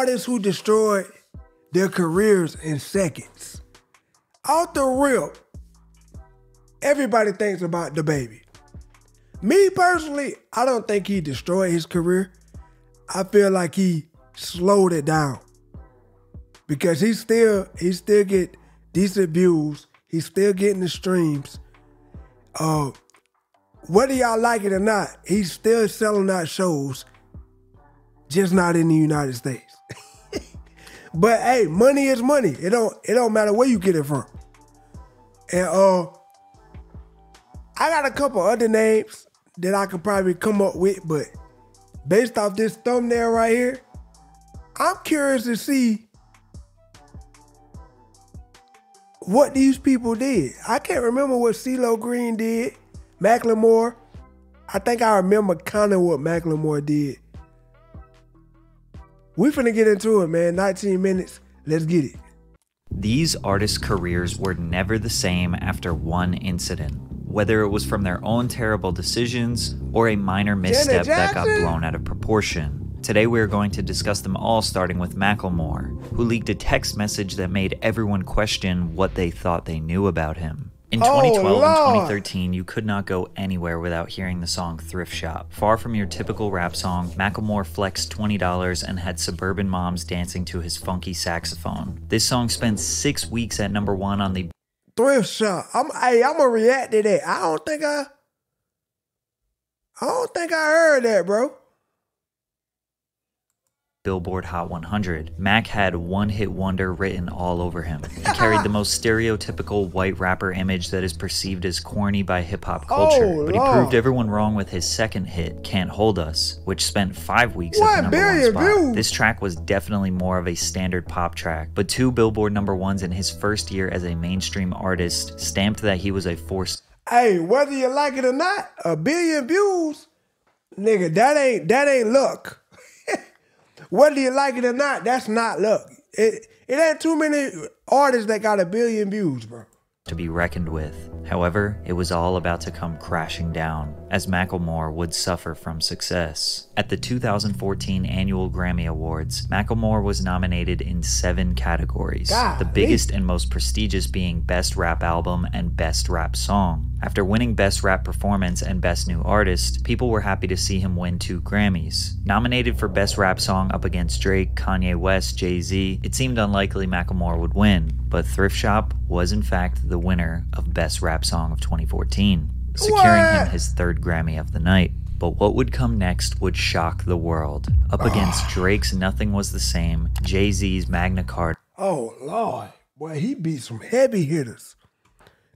artists who destroyed their careers in seconds. Out the rip, everybody thinks about DaBaby. Me personally, I don't think he destroyed his career. I feel like he slowed it down because he still he still get decent views. He's still getting the streams. Uh, whether y'all like it or not, he's still selling out shows, just not in the United States. But hey, money is money. It don't it don't matter where you get it from. And uh, I got a couple other names that I could probably come up with, but based off this thumbnail right here, I'm curious to see what these people did. I can't remember what CeeLo Green did, Macklemore. I think I remember kind of what Macklemore did. We finna get into it, man. 19 minutes. Let's get it. These artists' careers were never the same after one incident, whether it was from their own terrible decisions or a minor misstep that got blown out of proportion. Today we are going to discuss them all starting with Macklemore, who leaked a text message that made everyone question what they thought they knew about him. In 2012 oh, and 2013, you could not go anywhere without hearing the song Thrift Shop. Far from your typical rap song, Macklemore flexed $20 and had suburban moms dancing to his funky saxophone. This song spent six weeks at number one on the Thrift Shop. I'm, hey, I'm gonna react to that. I don't think I, I don't think I heard that, bro. Billboard Hot 100. Mac had one hit wonder written all over him. He carried the most stereotypical white rapper image that is perceived as corny by hip hop oh, culture, oh, but he Lord. proved everyone wrong with his second hit, Can't Hold Us, which spent five weeks what? at the number one spot. This track was definitely more of a standard pop track, but two Billboard number ones in his first year as a mainstream artist stamped that he was a force. Hey, whether you like it or not, a billion views, nigga, that ain't that ain't luck. Whether you like it or not, that's not luck. It it ain't too many artists that got a billion views, bro. To be reckoned with. However, it was all about to come crashing down, as Macklemore would suffer from success. At the 2014 annual Grammy Awards, Macklemore was nominated in seven categories, God, the biggest and most prestigious being Best Rap Album and Best Rap Song. After winning Best Rap Performance and Best New Artist, people were happy to see him win two Grammys. Nominated for Best Rap Song up against Drake, Kanye West, Jay Z, it seemed unlikely Macklemore would win, but Thrift Shop was in fact the winner of Best Rap Song of 2014, securing what? him his third Grammy of the night. But what would come next would shock the world. Up against Drake's Nothing Was the Same, Jay Z's Magna Carta. Oh, Lord. Boy, he beat some heavy hitters.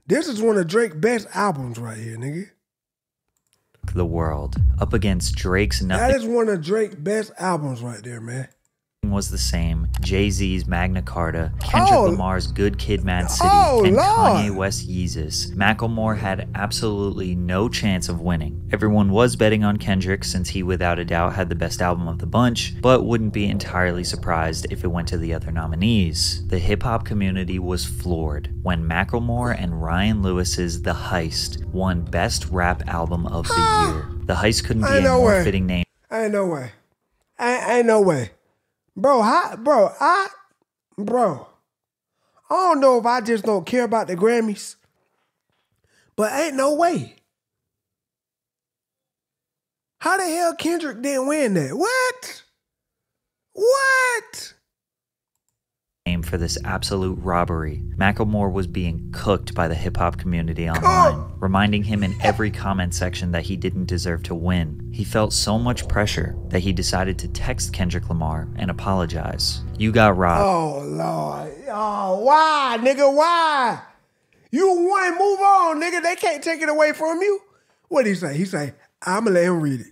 This is one of Drake's best albums right here, nigga. The world up against Drake's nothing. That is one of Drake's best albums right there, man was the same. Jay Z's Magna Carta, Kendrick oh. Lamar's Good Kid, Mad oh, City, oh, and Lord. Kanye West Yeezus. Macklemore had absolutely no chance of winning. Everyone was betting on Kendrick since he without a doubt had the best album of the bunch, but wouldn't be entirely surprised if it went to the other nominees. The hip hop community was floored when Macklemore and Ryan Lewis's The Heist won Best Rap Album of the ah, Year. The Heist couldn't be a more way. fitting name. Ain't no way. Ain't, ain't no way. Bro, how, bro, I, bro, I don't know if I just don't care about the Grammys, but ain't no way. How the hell Kendrick didn't win that? What? What? For this absolute robbery. Macklemore was being cooked by the hip hop community online, reminding him in every comment section that he didn't deserve to win. He felt so much pressure that he decided to text Kendrick Lamar and apologize. You got robbed. Oh, Lord. Oh, why, nigga? Why? You won. Move on, nigga. They can't take it away from you. What did he say? He say, I'm going to let him read it.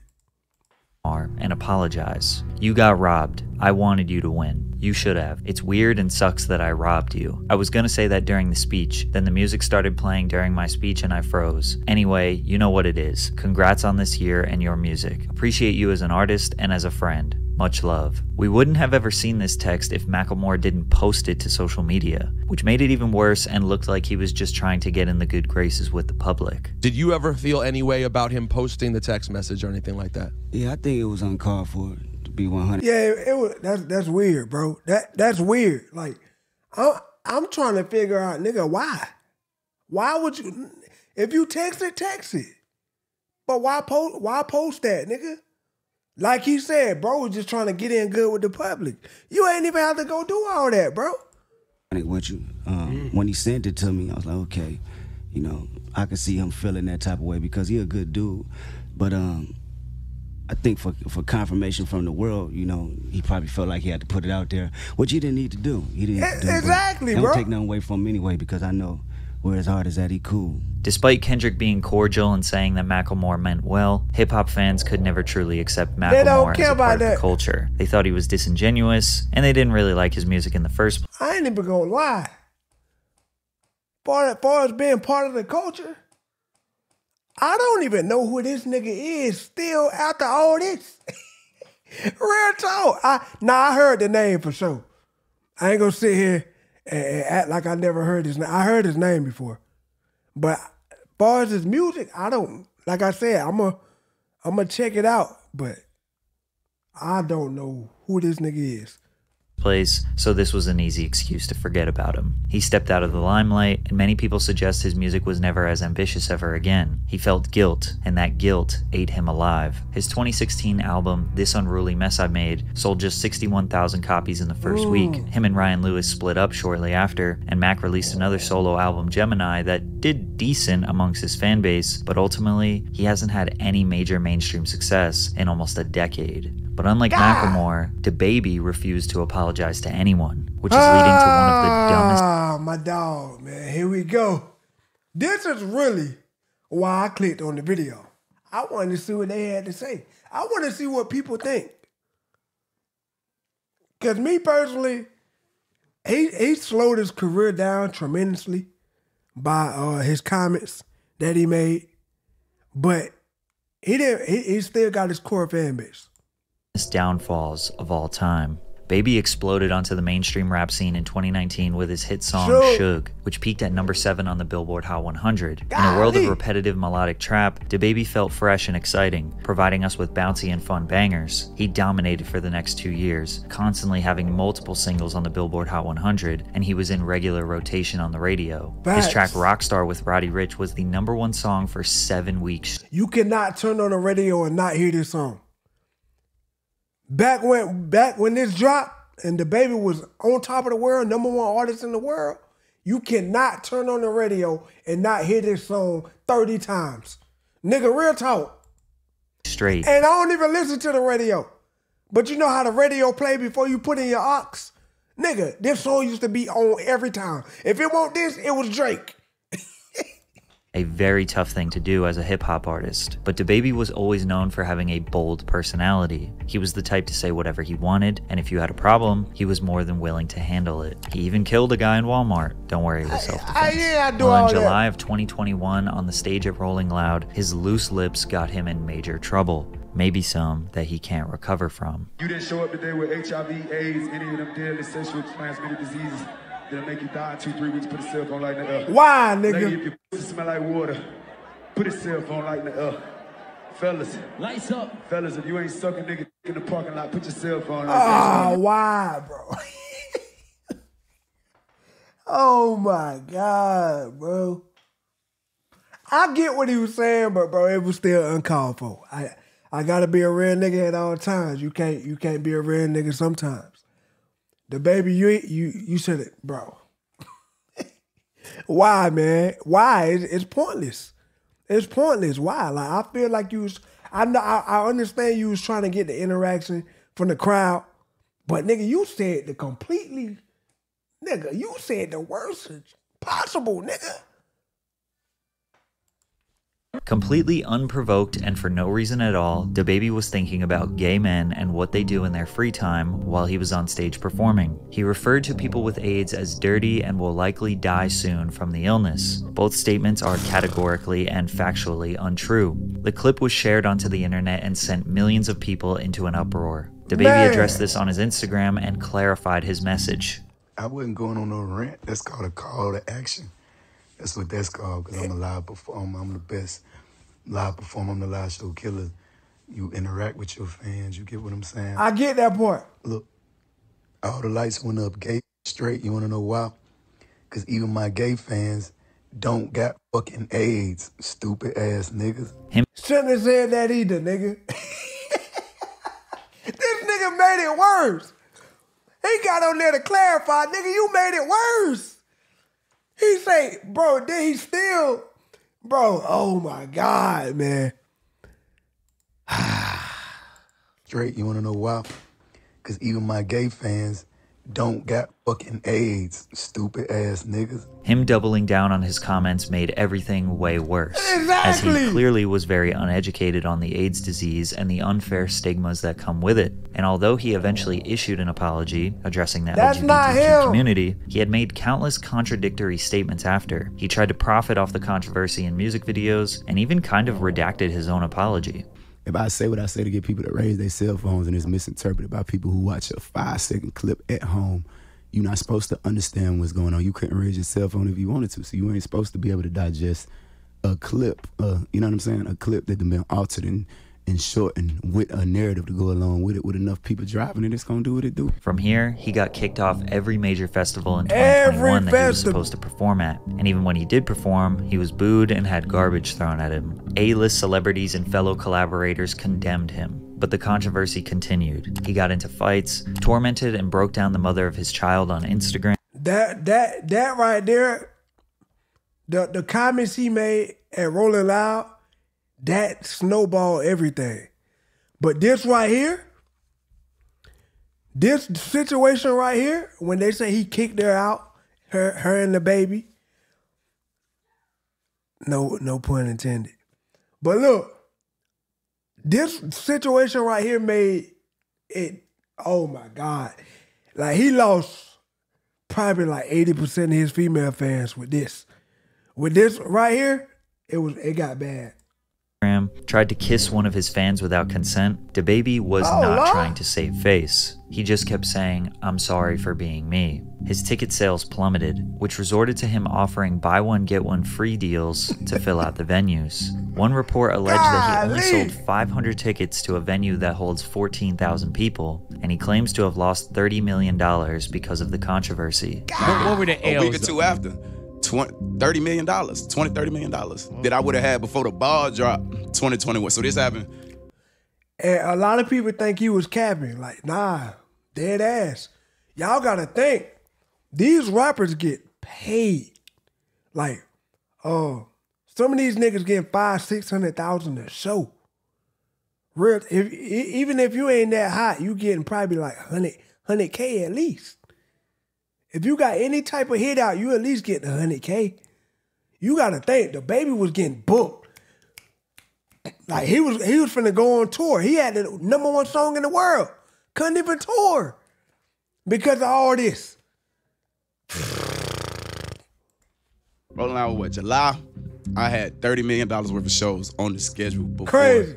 And apologize. You got robbed. I wanted you to win. You should have. It's weird and sucks that I robbed you. I was gonna say that during the speech, then the music started playing during my speech and I froze. Anyway, you know what it is. Congrats on this year and your music. Appreciate you as an artist and as a friend. Much love. We wouldn't have ever seen this text if Macklemore didn't post it to social media, which made it even worse and looked like he was just trying to get in the good graces with the public. Did you ever feel any way about him posting the text message or anything like that? Yeah, I think it was uncalled for be one hundred. Yeah, it, it was. That's that's weird, bro. That that's weird. Like, I'm I'm trying to figure out, nigga, why? Why would you? If you text it, text it. But why post? Why post that, nigga? Like he said, bro was just trying to get in good with the public. You ain't even have to go do all that, bro. With you, um, when he sent it to me, I was like, okay, you know, I could see him feeling that type of way because he a good dude. But um, I think for for confirmation from the world, you know, he probably felt like he had to put it out there, which he didn't need to do. He didn't do it, but exactly, Don't bro. take nothing away from him anyway because I know where his heart is at. He cool. Despite Kendrick being cordial and saying that Macklemore meant well, hip hop fans could never truly accept They don't Macklemore as a part about of the culture. They thought he was disingenuous, and they didn't really like his music in the first place. I ain't even gonna lie. Far far as being part of the culture, I don't even know who this nigga is still after all this. Real talk. I nah, I heard the name for sure. I ain't gonna sit here and, and act like I never heard his name. I heard his name before. But as far as his music, I don't like I said, I'm a I'm gonna check it out, but I don't know who this nigga is. Place, so this was an easy excuse to forget about him. He stepped out of the limelight, and many people suggest his music was never as ambitious ever again. He felt guilt, and that guilt ate him alive. His 2016 album, This Unruly Mess I Made, sold just 61,000 copies in the first week. Him and Ryan Lewis split up shortly after, and Mac released another solo album, Gemini, that did decent amongst his fan base, but ultimately, he hasn't had any major mainstream success in almost a decade. But unlike Macklemore, DaBaby refused to apologize to anyone, which is leading to one of the dumbest Ah, my dog, man. Here we go. This is really why I clicked on the video. I wanted to see what they had to say. I want to see what people think. Cause me personally, he he slowed his career down tremendously by uh, his comments that he made, but he didn't. He, he still got his core fan base. Downfalls of all time. Baby exploded onto the mainstream rap scene in 2019 with his hit song Suge. Which peaked at number 7 on the Billboard Hot 100. In a world of repetitive melodic trap, DaBaby felt fresh and exciting, providing us with bouncy and fun bangers. He dominated for the next two years, constantly having multiple singles on the Billboard Hot 100, and he was in regular rotation on the radio. His track Rockstar with Roddy Ricch was the number one song for seven weeks You cannot turn on the radio and not hear this song. Back when back when this dropped and DaBaby was on top of the world, number one artist in the world, you cannot turn on the radio and not hear this song 30 times. Nigga, real talk. straight. And I don't even listen to the radio. But you know how the radio play before you put in your aux? Nigga, this song used to be on every time. If it won't this, it was Drake. A very tough thing to do as a hip hop artist, but DaBaby was always known for having a bold personality. He was the type to say whatever he wanted, and if you had a problem, he was more than willing to handle it. He even killed a guy in Walmart. Don't worry, it was self I- defense. yeah, I do well, all in that. July of 2021, on the stage at Rolling Loud, his loose lips got him in major trouble. Maybe some that he can't recover from. You didn't show up today with HIV, AIDS, any of them deadly sexual transmitted diseases that'll make you die in two, three weeks. Put a cell phone light in the air. Why, Lady, nigga? if your pussy smell like water, put a cell phone light in the air. Fellas, Lights up. fellas, if you ain't sucking nigga in the parking lot, put your cell phone light Oh, ah, why, bro? oh my God, bro. I get what he was saying, but bro, it was still uncalled for. I I gotta be a real nigga at all times. You can't you can't be a real nigga sometimes. DaBaby, you you you said it, bro. Why, man? Why? It's, it's pointless. It's pointless. Why? Like I feel like you was. I know. I, I understand you was trying to get the interaction from the crowd, but nigga, you said the completely. Nigga, you said the worst possible, nigga. Completely unprovoked and for no reason at all, DaBaby was thinking about gay men and what they do in their free time while he was on stage performing. He referred to people with AIDS as dirty and will likely die soon from the illness. Both statements are categorically and factually untrue. The clip was shared onto the internet and sent millions of people into an uproar. DaBaby Man. addressed this on his Instagram and clarified his message. I wasn't going on no rant. That's called a call to action. That's what that's called because I'm a live performer. I'm the best live performer. I'm the live show killer. you interact with your fans. You get what I'm saying? I get that point. Look, all the lights went up gay straight. You wanna know why? Cause even my gay fans don't got fucking AIDS, stupid ass niggas. Him. Shouldn't have said that either, nigga. this nigga made it worse. He got on there to clarify, nigga, you made it worse. He say, bro, then he still, bro, oh my God, man. Straight, you wanna know why? Cause even my gay fans don't got fucking AIDS, stupid ass niggas. Him doubling down on his comments made everything way worse, exactly. as he clearly was very uneducated on the AIDS disease and the unfair stigmas that come with it. And although he eventually issued an apology addressing the That's LGBTQ community, he had made countless contradictory statements after. He tried to profit off the controversy in music videos and even kind of redacted his own apology. If I say what I say to get people to raise their cell phones and it's misinterpreted by people who watch a five second clip at home, you're not supposed to understand what's going on. You couldn't raise your cell phone if you wanted to, so you ain't supposed to be able to digest a clip. Uh, you know what I'm saying? A clip that has been altered and, and shortened with a narrative to go along with it. With enough people driving it, it's gonna do what it do. From here, he got kicked off every major festival in Every 2021 that he was supposed to perform at. And even when he did perform, he was booed and had garbage thrown at him. A-list celebrities and fellow collaborators condemned him. But the controversy continued. He got into fights, tormented and broke down the mother of his child on Instagram, That that that right there, the the comments he made at Rolling Loud, that snowball everything. But this right here, this situation right here, when they say he kicked her out, her her and the baby. No, no pun intended. But look, this situation right here made it. Oh my God! Like he lost probably like 80% of his female fans with this. With this right here, it was it got bad. Tried to kiss one of his fans without consent. DaBaby was Oh, not Lord. trying to save face. He just kept saying, I'm sorry for being me. His ticket sales plummeted, which resorted to him offering buy one, get one free deals to fill out the venues. One report alleged that he only sold 500 tickets to a venue that holds 14,000 people, and he claims to have lost $30 million because of the controversy. What, what were the a week or two after. 20, $30 million, 20, $30 million that I would have had before the ball dropped 2021. So this happened. And a lot of people think he was capping. Like, nah, dead ass. Y'all gotta think, these rappers get paid. Like, oh, some of these niggas getting five, six hundred thousand a show. Real, if even if you ain't that hot, you getting probably like 100 100 k at least. If you got any type of hit out, you at least get hundred k. You gotta think DaBaby was getting booked. Like he was he was finna go on tour. He had the number one song in the world. Couldn't even tour. Because of all this. Rolling out with what, July? I had $30 million worth of shows on the schedule before Crazy.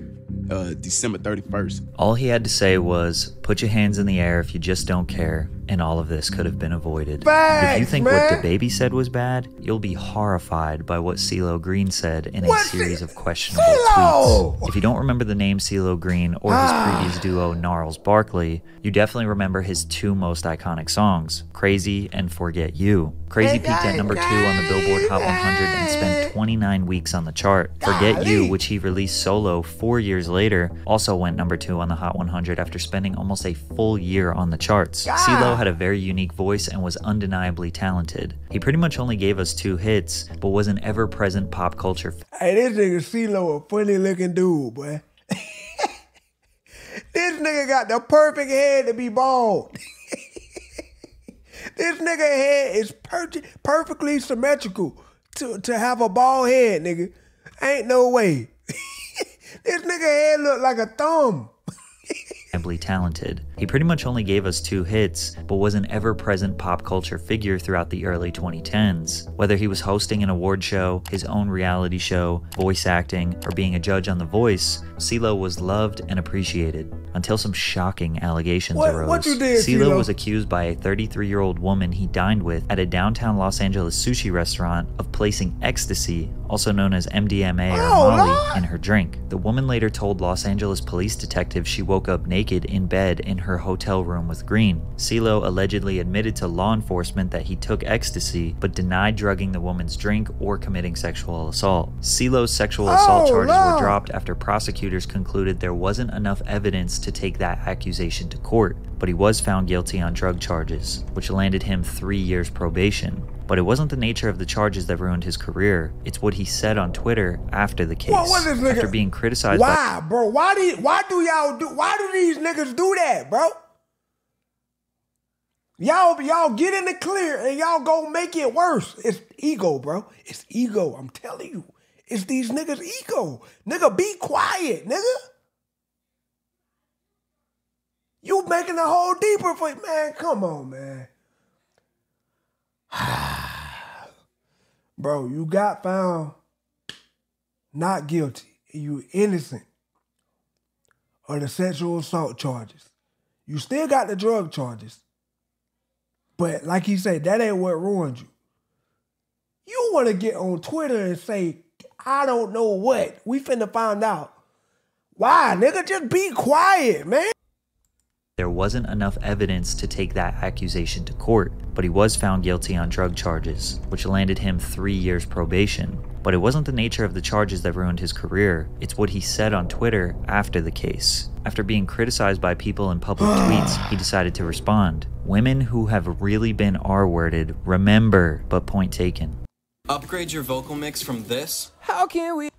Uh, December 31st. All he had to say was, put your hands in the air if you just don't care, and all of this could have been avoided. if you think man. what DaBaby said was bad, you'll be horrified by what CeeLo Green said in a What series of questionable CeeLo! tweets. If you don't remember the name CeeLo Green or his Ah. previous duo Gnarls Barkley, you definitely remember his two most iconic songs, Crazy and Forget You. Crazy peaked at number two on the Billboard Hot 100 and spent 29 weeks on the chart. Forget You, which he released solo four years later, also went number two on the Hot 100 after spending almost a full year on the charts. CeeLo had a very unique voice and was undeniably talented. He pretty much only gave us two hits, but was an ever-present pop culture Hey, this nigga CeeLo a funny looking dude, boy. this nigga got the perfect head to be bald. this nigga head is per- perfectly symmetrical to, to have a bald head, nigga. Ain't no way. This nigga head look like a thumb. undeniably talented. He pretty much only gave us two hits, but was an ever present pop culture figure throughout the early 2010s. Whether he was hosting an award show, his own reality show, voice acting, or being a judge on The Voice, CeeLo was loved and appreciated until some shocking allegations What- arose. what you did, CeeLo was accused by a 33 year old woman he dined with at a downtown Los Angeles sushi restaurant of placing ecstasy, also known as MDMA or Oh, Molly, in her drink. The woman later told Los Angeles police detectives she woke up naked in bed in her hotel room with Green. CeeLo allegedly admitted to law enforcement that he took ecstasy, but denied drugging the woman's drink or committing sexual assault. CeeLo's sexual oh, assault Oh, charges were dropped after prosecutors concluded there wasn't enough evidence to take that accusation to court, but he was found guilty on drug charges, which landed him three years probation. But it wasn't the nature of the charges that ruined his career. It's what he said on Twitter after the case. What was this nigga? After being criticized by Why, bro? Why do why do y'all do why do these niggas do that, bro? Y'all y'all get in the clear and y'all go make it worse. It's ego, bro. It's ego. I'm telling you. It's these niggas' ego. Nigga, be quiet, nigga. You making the hole deeper for man. Come on, man. Ah. Bro, you got found not guilty. You innocent of the sexual assault charges. You still got the drug charges. But like he said, that ain't what ruined you. You want to get on Twitter and say, I don't know what. We finna find out. Why, nigga? Just be quiet, man. There wasn't enough evidence to take that accusation to court, but he was found guilty on drug charges, which landed him three years probation. But it wasn't the nature of the charges that ruined his career, it's what he said on Twitter after the case. After being criticized by people in public tweets, he decided to respond. Women who have really been R worded, remember, but point taken. Upgrade your vocal mix from this How can we-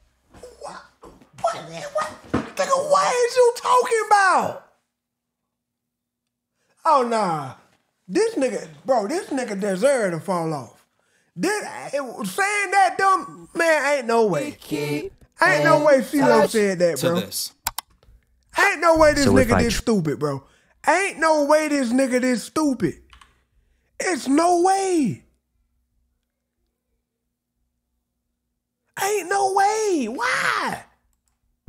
What? What? What? Nigga, what is you talking about? Oh nah, this nigga, bro, this nigga deserve to fall off. This saying that dumb man ain't no way. Ain't no way CeeLo said that, bro. this. Ain't no way this So nigga I this stupid, bro. Ain't no way this nigga this stupid. It's no way. Ain't no way. Why?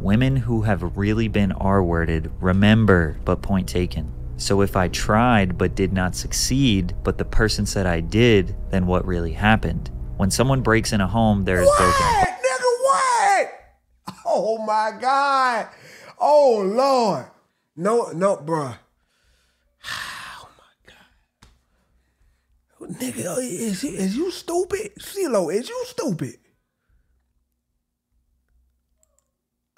Women who have really been R worded, remember, but point taken. So if I tried but did not succeed, but the person said I did, then what really happened? When someone breaks in a home, there is broken. What? Nigga, what? Oh my God. Oh Lord. No, no, bruh. Oh my God. Nigga, is, is you stupid? CeeLo, is you stupid?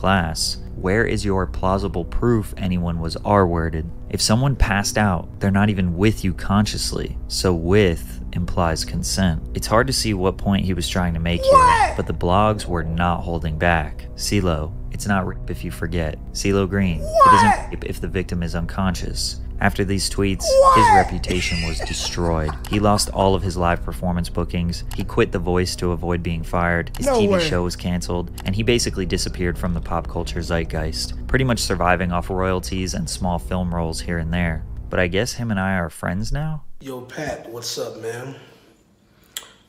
Class, where is your plausible proof anyone was R worded? If someone passed out, they're not even with you consciously, so with implies consent. It's hard to see what point he was trying to make What? here, but the blogs were not holding back. CeeLo, it's not rape if you forget. CeeLo Green, it What? isn't rape if the victim is unconscious. After these tweets, his reputation was destroyed. He lost all of his live performance bookings. He quit The Voice to avoid being fired. His No TV way. show was canceled, and he basically disappeared from the pop culture zeitgeist, pretty much surviving off royalties and small film roles here and there. But I guess him and I are friends now? Yo, Pat, what's up, man?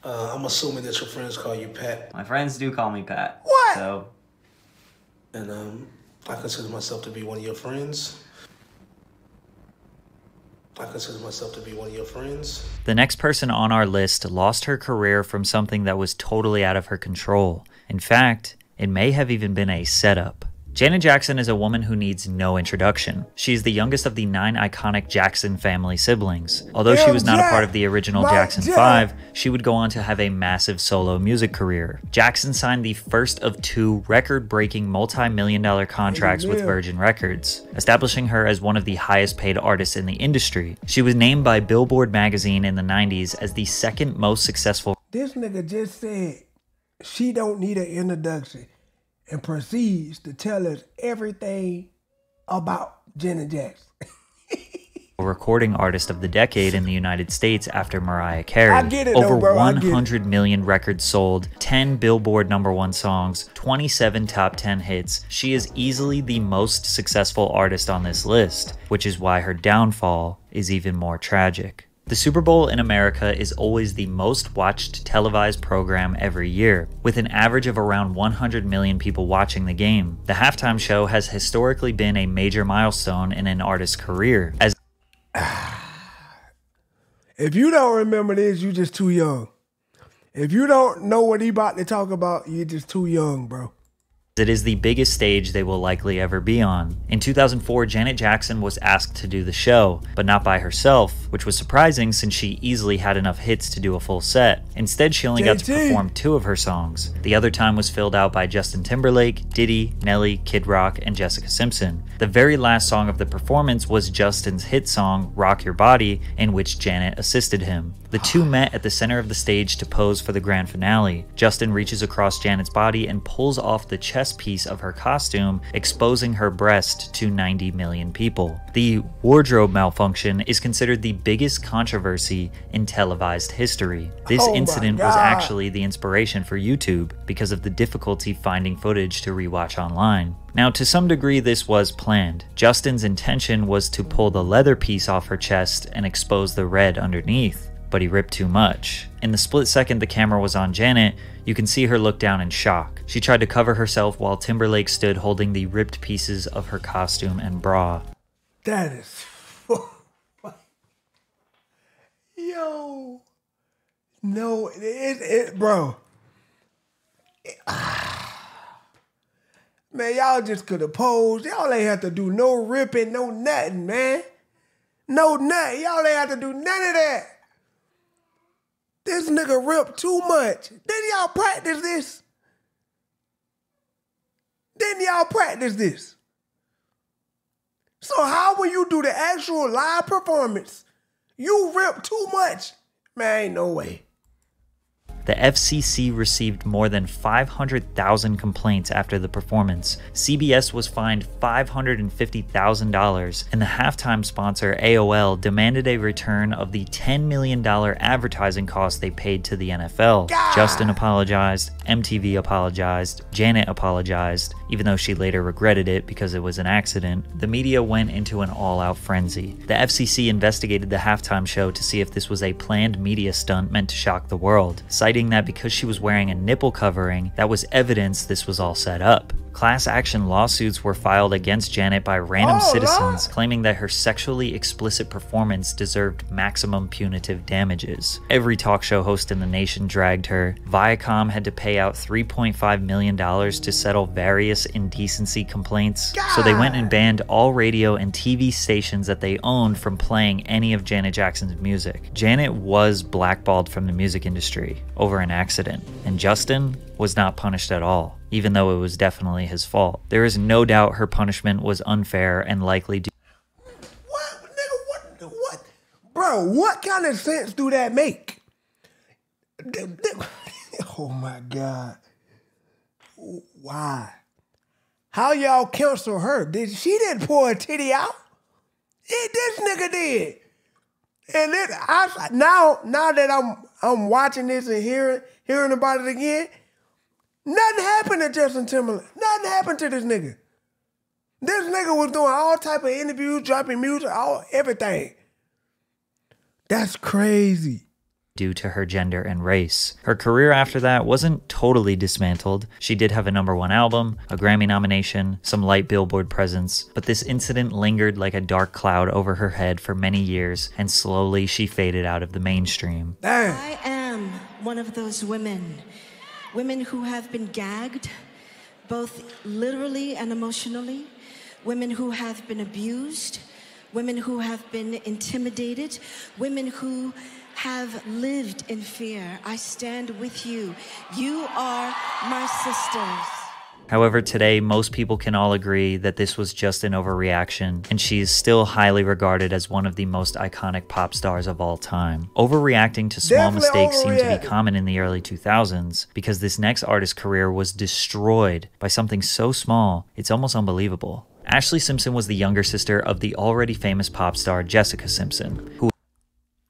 Uh, I'm assuming that your friends call you Pat, My friends do call me Pat. What? So and um, I consider myself to be one of your friends. I consider myself to be one of your friends. The next person on our list lost her career from something that was totally out of her control. In fact, it may have even been a setup. Janet Jackson is a woman who needs no introduction. She is the youngest of the nine iconic Jackson family siblings. Although she was not a part of the original Jackson 5, she would go on to have a massive solo music career. Jackson signed the first of two record breaking multi million dollar contracts with Virgin Records, establishing her as one of the highest paid artists in the industry. She was named by Billboard magazine in the 90s as the second most successful This nigga just said she don't need an introduction and proceeds to tell us everything about Janet Jackson. A recording artist of the decade in the United States after Mariah Carey. I get it, Over though, bro. I get it. 100 million records sold, 10 Billboard number one songs, 27 top 10 hits. She is easily the most successful artist on this list, which is why her downfall is even more tragic. The Super Bowl in America is always the most watched televised program every year, with an average of around 100 million people watching the game. The halftime show has historically been a major milestone in an artist's career, as If you don't remember this, you're just too young. If you don't know what he about to talk about, you're just too young, bro. It is the biggest stage they will likely ever be on. In 2004, Janet Jackson was asked to do the show, but not by herself, which was surprising since she easily had enough hits to do a full set. Instead, she only got to perform two of her songs. The other time was filled out by Justin Timberlake, Diddy, Nelly, Kid Rock, and Jessica Simpson. The very last song of the performance was Justin's hit song, Rock Your Body, in which Janet assisted him. The two met at the center of the stage to pose for the grand finale. Justin reaches across Janet's body and pulls off the chest piece of her costume, exposing her breast to 90 million people. The wardrobe malfunction is considered the biggest controversy in televised history. This Oh incident was actually the inspiration for YouTube because of the difficulty finding footage to rewatch online. Now, to some degree, this was planned. Justin's intention was to pull the leather piece off her chest and expose the red underneath, but he ripped too much. In the split second the camera was on Janet, you can see her look down in shock. She tried to cover herself while Timberlake stood holding the ripped pieces of her costume and bra. That is. Yo. No, it, it, bro. Man, y'all just could have posed. Y'all ain't have to do no ripping, no nothing, man. No nothing. Y'all ain't have to do none of that. This nigga ripped too much. Didn't y'all practice this? Didn't y'all practice this? So how will you do the actual live performance, you rip too much? Man, ain't no way. The FCC received more than 500,000 complaints after the performance. CBS was fined $550,000, and the halftime sponsor AOL demanded a return of the $10 million advertising cost they paid to the NFL. Justin apologized, MTV apologized, Janet apologized, even though she later regretted it because it was an accident. The media went into an all out frenzy. The FCC investigated the halftime show to see if this was a planned media stunt meant to shock the world, citing that because she was wearing a nipple covering, that was evidence this was all set up. Class action lawsuits were filed against Janet by random Oh, citizens, claiming that her sexually explicit performance deserved maximum punitive damages. Every talk show host in the nation dragged her. Viacom had to pay out $3.5 million to settle various indecency complaints, so they went and banned all radio and TV stations that they owned from playing any of Janet Jackson's music. Janet was blackballed from the music industry over an accident, and Justin was not punished at all, even though it was definitely his fault. There is no doubt her punishment was unfair and likely due What, nigga, what, what? Bro, what kind of sense do that make? Oh my God. Why? How y'all cancel her? Did she didn't pull a titty out? It, this nigga did. And then I now now that I'm I'm watching this and hearing hearing about it again, nothing happened to Justin Timberlake. Nothing happened to this nigga. This nigga was doing all type of interviews, dropping music, all everything. That's crazy. due to her gender and race. Her career after that wasn't totally dismantled. She did have a number one album, a Grammy nomination, some light Billboard presence, but this incident lingered like a dark cloud over her head for many years, and slowly she faded out of the mainstream. I am one of those women, women who have been gagged, both literally and emotionally, women who have been abused, women who have been intimidated, women who have lived in fear. I stand with you. You are my sisters. However, today most people can all agree that this was just an overreaction, and she is still highly regarded as one of the most iconic pop stars of all time. Overreacting to small Definitely mistakes seemed to be common in the early 2000s because this next artist's career was destroyed by something so small, it's almost unbelievable. Ashlee Simpson was the younger sister of the already famous pop star Jessica Simpson, who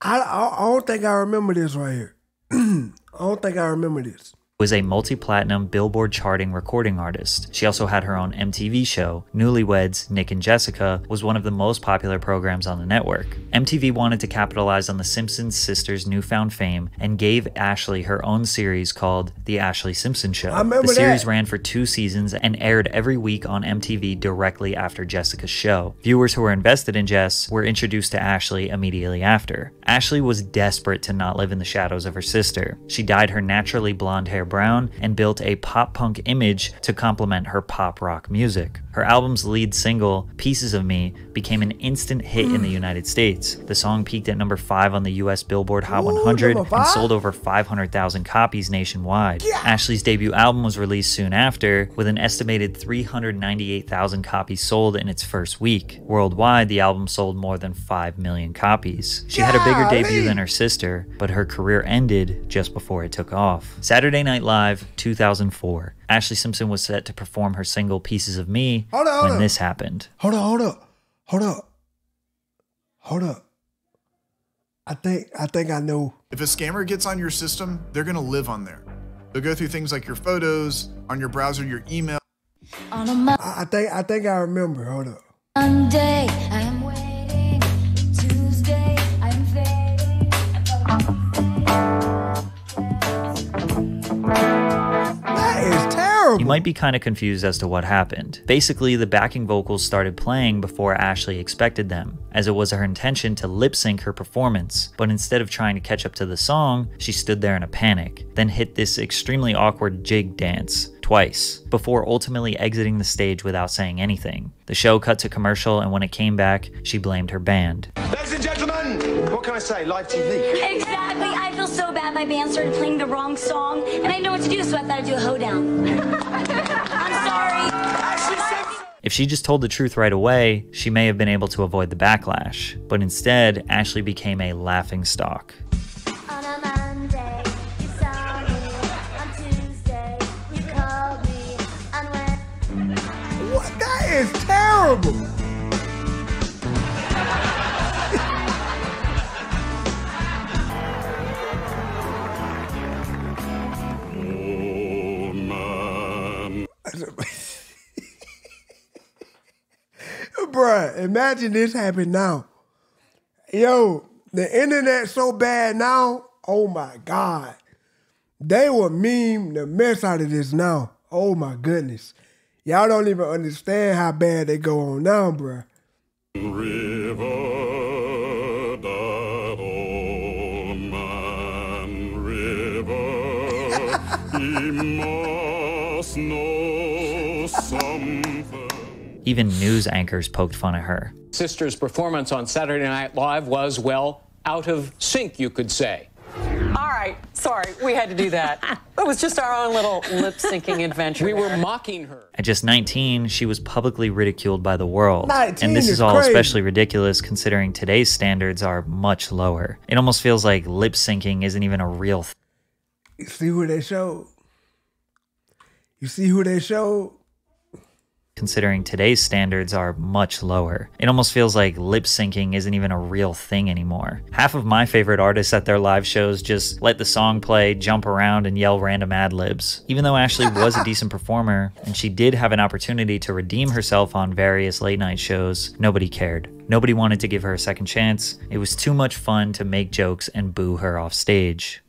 I, I, I don't think I remember this right here. I don't think I remember this. Was a multi-platinum Billboard charting recording artist. She also had her own MTV show. Newlyweds, Nick and Jessica was one of the most popular programs on the network. MTV wanted to capitalize on the Simpsons sisters' newfound fame and gave Ashlee her own series called The Ashlee Simpson Show. The series that. ran for two seasons and aired every week on MTV directly after Jessica's show. Viewers who were invested in Jess were introduced to Ashlee immediately after. Ashlee was desperate to not live in the shadows of her sister. She dyed her naturally blonde hair brown and built a pop punk image to complement her pop rock music. Her album's lead single, Pieces of Me, became an instant hit in the United States. The song peaked at number 5 on the US Billboard Hot 100 number and sold over 500,000 copies nationwide. Ashlee's debut album was released soon after, with an estimated 398,000 copies sold in its first week. Worldwide, the album sold more than 5 million copies. She had a bigger debut than her sister, but her career ended just before it took off. Saturday Night Live 2004. Ashlee Simpson was set to perform her single Pieces of Me Hold on, hold when on. this happened. Hold up, hold up, hold up, hold up. I think I think I know. If a scammer gets on your system, they're going to live on there. They'll go through things like your photos, on your browser, your email. On a I, I think I think I remember. Hold up. Monday, might be kind of confused as to what happened. Basically, the backing vocals started playing before Ashlee expected them, as it was her intention to lip sync her performance. But instead of trying to catch up to the song, she stood there in a panic, then hit this extremely awkward jig dance twice, before ultimately exiting the stage without saying anything. The show cut to commercial, and when it came back, she blamed her band. Ladies and gentlemen, what can I say? Live TV. Exactly. I feel so bad. My band started playing the wrong song, and I know what to do, so I thought I'd do a hoedown. I'm sorry. If she just told the truth right away, she may have been able to avoid the backlash. But instead, Ashlee became a laughing stock. On a Monday, you saw me. On Tuesday, you called me. On Wednesday. What? That is terrible. Bruh, imagine this happened now. Yo, the internet so bad now. Oh my God. They will meme the mess out of this now. Oh my goodness. Y'all don't even understand how bad they go on now, bruh. Even news anchors poked fun at her. Sister's performance on Saturday Night Live was, well, out of sync, you could say. All right, sorry, we had to do that. It was just our own little lip syncing adventure. We were mocking her. At just 19, she was publicly ridiculed by the world. 19 and this is is all crazy. especially ridiculous considering today's standards are much lower. It almost feels like lip syncing isn't even a real thing. You see who they showed? You see who they showed? Considering today's standards are much lower. It almost feels like lip syncing isn't even a real thing anymore. Half of my favorite artists at their live shows just let the song play, jump around, and yell random ad libs. Even though Ashlee was a decent performer, and she did have an opportunity to redeem herself on various late night shows, nobody cared. Nobody wanted to give her a second chance. It was too much fun to make jokes and boo her off stage.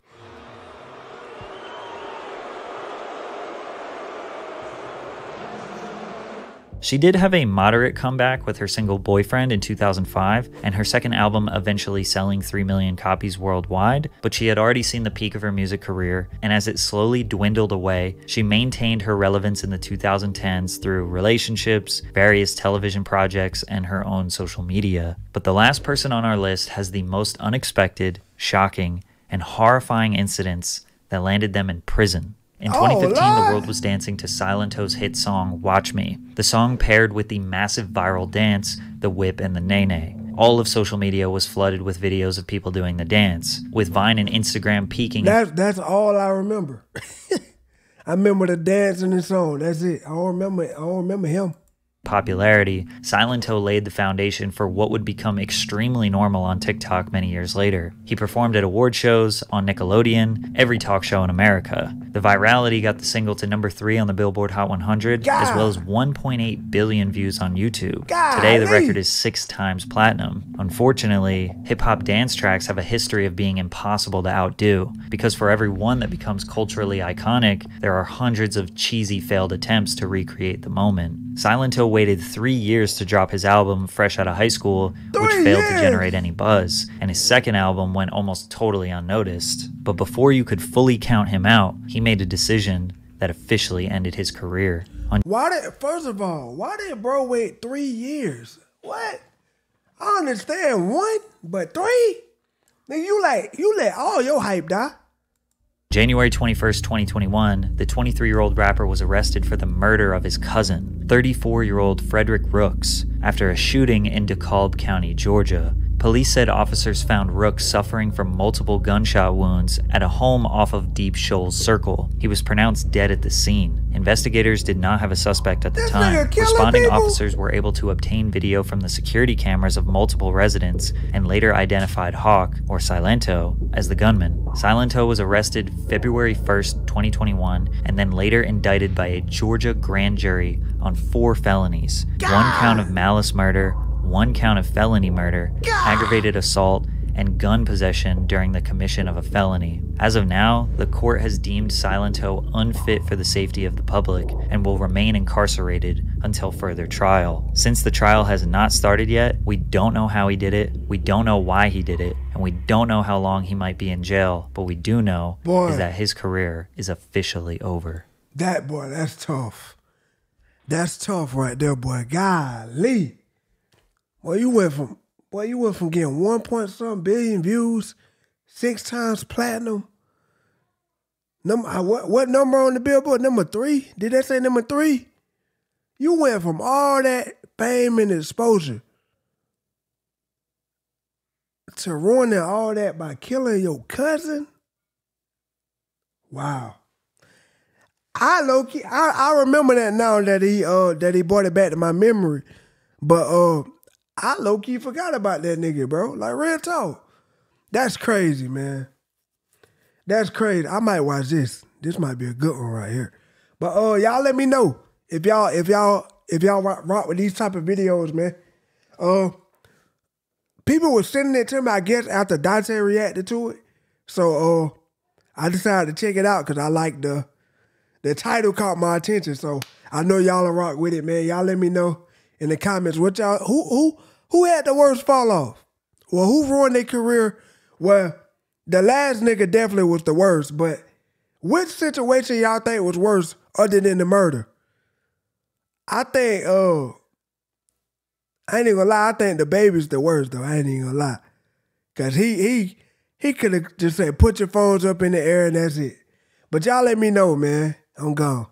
She did have a moderate comeback with her single Boyfriend in 2005, and her second album eventually selling 3 million copies worldwide, but she had already seen the peak of her music career, and as it slowly dwindled away, she maintained her relevance in the 2010s through relationships, various television projects, and her own social media. But the last person on our list has the most unexpected, shocking, and horrifying incidents that landed them in prison. In Oh, 2015, the world was dancing to Silento's hit song Watch Me. The song paired with the massive viral dance, the whip and the nae nae. All of social media was flooded with videos of people doing the dance, with Vine and Instagram peaking That's that's all I remember. I remember the dance and the song. That's it. I don't remember. I don't remember him. Popularity, Silento laid the foundation for what would become extremely normal on TikTok many years later. He performed at award shows, on Nickelodeon, every talk show in America. The virality got the single to number three on the Billboard Hot 100, as well as 1.8 billion views on YouTube. Today, the record is six times platinum. Unfortunately, hip hop dance tracks have a history of being impossible to outdo, because for every one that becomes culturally iconic, there are hundreds of cheesy failed attempts to recreate the moment. Silento waited three years to drop his album fresh out of high school, which Three failed years! to generate any buzz, and his second album went almost totally unnoticed. But before you could fully count him out, he made a decision that officially ended his career. On Why did first of all, why did bro wait three years? What? I understand one, but three? Then you like you let all your hype die. January 21st, 2021, the 23 year old rapper was arrested for the murder of his cousin, 34 year old Frederick Rooks, after a shooting in DeKalb County, Georgia. Police said officers found Rook suffering from multiple gunshot wounds at a home off of Deep Shoals Circle. He was pronounced dead at the scene. Investigators did not have a suspect at the time. Responding people? officers were able to obtain video from the security cameras of multiple residents and later identified Hawk, or Silento, as the gunman. Silento was arrested February 1st, 2021, and then later indicted by a Georgia grand jury on four felonies one count of malice murder, one count of felony murder, aggravated assault, and gun possession during the commission of a felony. As of now, the court has deemed Silento unfit for the safety of the public and will remain incarcerated until further trial. Since the trial has not started yet, we don't know how he did it, we don't know why he did it, and we don't know how long he might be in jail, but we do know Boy. is that his career is officially over. That boy, that's tough. That's tough right there, boy. Golly. Boy, you went from boy, you went from getting one point something billion views, six times platinum. Number uh, what what number on the billboard? Number three? Did they say number three? You went from all that fame and exposure to ruining all that by killing your cousin. Wow. I low key, I, I remember that now that he uh that he brought it back to my memory, but uh I low key forgot about that nigga, bro. Like real talk, that's crazy, man. That's crazy. I might watch this. This might be a good one right here. But uh, y'all let me know if y'all if y'all if y'all rock, rock with these type of videos, man. Uh, people were sending it to me, I guess, after Dante reacted to it. So uh, I decided to check it out because I like the the title caught my attention. So I know y'all are rock with it, man. Y'all let me know in the comments what y'all who who who had the worst fall off. Well, who ruined their career? Well, the last nigga definitely was the worst, but which situation y'all think was worse other than the murder? I think uh I ain't even gonna lie, I think DaBaby's the worst though. I ain't even gonna lie. Cause he he he could have just said put your phones up in the air and that's it. But y'all let me know, man. I'm gone.